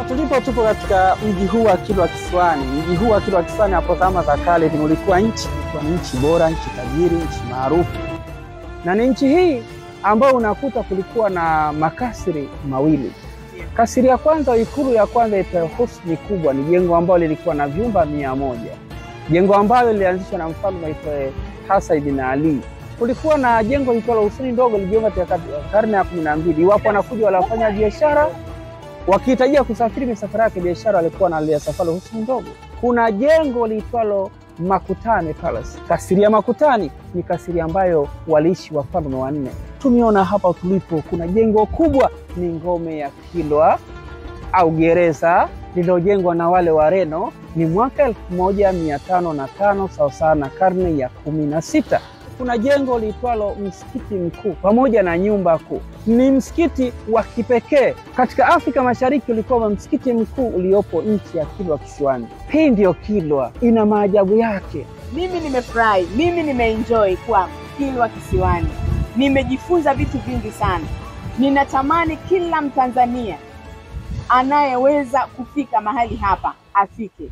Tulipo tupo katika mji huu wa Kilwa Kisiwani. Mji huu wa Kilwa Kisiwani hapo zama za kale ulikuwa nchi, ulikuwa ni nchi bora, nchi tajiri, nchi maarufu, na ni nchi hii ambayo unakuta kulikuwa na makasiri mawili. Kasiri ya kwanza, ikulu ya kwanza itayo Husni Kubwa, ni jengo ambalo lilikuwa na vyumba mia moja, jengo ambalo lilianzishwa na mfalme aitwaye Hasan bin Ali. Kulikuwa na jengo liitwalo Husni Ndogo, lilijengwa katika karne ya kumi na mbili. Iwapo wanakuja biashara wakihitajia kusafiri misafara yake biashara, walikuwa wanalia safari husu Ndogo. Kuna jengo liitwalo Makutani Palace. Kasiri ya Makutani ni kasiri ambayo waliishi wafalme wanne. Tumeona hapa tulipo, kuna jengo kubwa, ni ngome ya Kilwa au gereza lililojengwa na wale Wareno, ni mwaka elfu moja mia tano na tano sawasawa na karne ya kumi na sita. Kuna jengo liitwalo msikiti mkuu pamoja na nyumba kuu. Ni msikiti wa kipekee katika Afrika Mashariki, ulikuwa msikiti mkuu uliopo nchi ya Kilwa Kisiwani. Hii ndiyo Kilwa, ina maajabu yake. Mimi nimefurahi, mimi nimeenjoy kwa Kilwa Kisiwani, nimejifunza vitu vingi sana. Ninatamani kila Mtanzania anayeweza kufika mahali hapa afike.